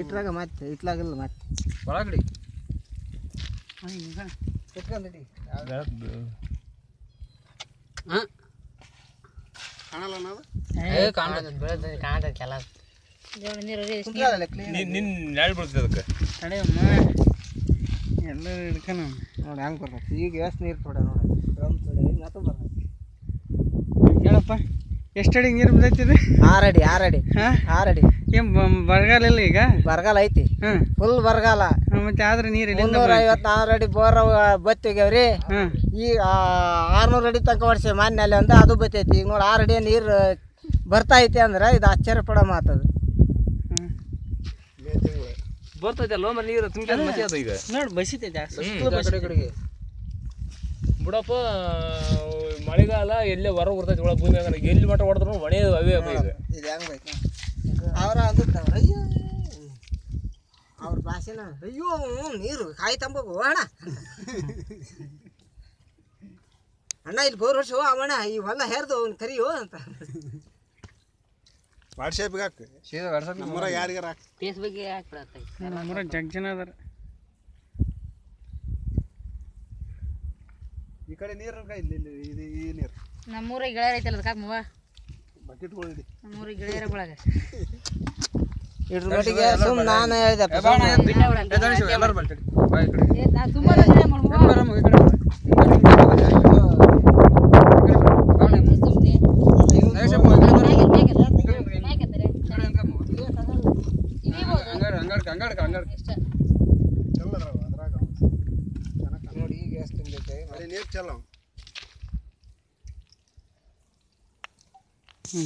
ಇಟ್ರಾಗ ಮತ್ತೆ ಇಟ್ಲಾಗಲ್ಲ ಮತ್ತೆ. ಒಳಗಡೆ. ಕುತ್ಕೊಂಡಿ ಕಾಣಲ್ಲ ಅನ್ನೋದು ಏ ಕಾಣ್ತೈತಿ ಎಲ್ಲ. ಕುಂತ್ಕೊಳ್ಳಲ್ಲ ಕ್ಲೀನ್ ನಿನ್ ನೆರಳು ಬೀಳ್ತದೆ ಅದಕ್ಕೆ. ತಡೆಯಮ್ಮ ಎಲ್ಲ ಹಿಡ್ಕಣ ನೋಡಿ ಹೆಂಗೆ ಬರ್ತೈತಿ. ಈಗ ಎಷ್ಟು ನೀರು ತೊಡೆ ನೋಡಿ. ಡ್ರಮ್ ತೊಡೆ ಮತ್ತೆ ಬರ್ತೈತಿ. ಹೇಳಪ್ಪ. ಎಷ್ಟು ಅಡಿ ನೀರು ಬಿದ್ದೈತಿ ಇದು ಆರಡಿ ಆರಡಿ ಹಾಂ? ಆರಡಿ ಏನು ಬರಗಾಲ ಇಲ್ಲ ಈಗ? ಬರಗಾಲ ಐತಿ. ಹಾಂ. ಫುಲ್ ಬರಗಾಲ. ಮತ್ತೆ ಆದ್ರೆ ನೀರು ಎಲ್ಲಿಂದ ಮುನ್ನೂರ ಐವತ್ತು ನಾನ್ನೂರು ಅಡಿ ಬೋರ್ ಬತ್ತಿಗ್ಯಾವ್ರಿ ಈ ಈಗ ಆರ್ನೂರು ಅಡಿ ತನಕ ಹೊಡ್ಸಿ ಮಾನ್ಯ ಅಲ್ಲಿ ಅಂತ ಅದು ಬತ್ತೈತಿ. ಈಗ ನೋಡಿ ಆರು ಅಡಿ ನೀರು ಬರ್ತಾ ಐತಿ ಅಂದ್ರೆ ಇದು ಆಶ್ಚರ್ಯ ಪಡೋ ಮಾತದು ಬರ್ತೈತೆ ಅಲ್ವ ಮನೆ ನೀರು ತುಂಬ ನೋಡಿ ಬಸಿತೈತೆ ಬಿಡಪ್ಪ ಮಳೆಗಾಲ ಎಲ್ಲೇ ಹೊರ ಬರ್ತೈತಿ ಒಳಗೆ ಭೂಮಿ ಆಗಲ್ಲ ಎಲ್ಲಿ ಮಟ್ಟ ಹೊಡೆದ್ರು ಒಣೆ ಅವೇ ಅವ ಈಗ ಇದು ಹೆಂಗೆ ಬೇಕು? ಅವ್ರ ಅಂದಿರ್ತಾವ್ರ ಅಯ್ಯೋ ಅವ್ರ ಭಾಷೆನ ಅಯ್ಯೋ ನೀರು ಕಾಯಿ ತಂಬ ಅಣ್ಣ. ಅಣ್ಣ ಇಲ್ಲಿ ಬೋರ್ ವರ್ಷ ಅವಣ್ಣ ಈ ಹೊಲ ಹೇರ್ದು ಅವ್ನು ಕರಿಯೋ ಅಂತ. ವಾಟ್ಸಪ್ಗೆ ಹಾಕು. ಸೀದಾ ವಾಟ್ಸಪ್ ನಮ್ಮೂರ ಯಾರಿಗಾರ ಹಾಕು ಫೇಸ್ಬುಕ್ಗೆ ಹಾಕ್ಬಿಡತ್ತೆ. ನಮ್ಮೂರ ಜಗ್ ಜನ ಅದಾರ. ಈ ಕಡೆ ನೀರು ಇಲ್ಲಿ ಇಲ್ಲಿ ಇದು ಈ ನೀರು ನಮ್ಮೂರಾಗ ಗೆಳೆಯರ್ ಐತಲ್ಲ ಅದಕ್ಕೆ ಮವ ಬಕೆಟ್ಗಳು ಹಿಡಿ ನಮ್ಮೂರಿಗೆ ಗೆಳೆಯರ ಒಳಗೆ ಇದ್ರ ಮಟ್ಟಿಗೆ ಸುಮ್ ನಾನು ಹೇಳ್ದಪ್ಪ ಎಲ್ಲರೂ ಬರ್ತೀರಿ ನಾ ತುಂಬ ಗೆಳೆಯ ಮಾಡುವ ಚೆಲ್ಲದ್ರಾಗ ಅದ್ರಾಗ ನೋಡಿ ಈಗ ಎಷ್ಟು ತುಂಬೈತೆ ಅಲ್ಲಿ ನೀರು ಚೆಲ್ಲ ಹ್ಞೂ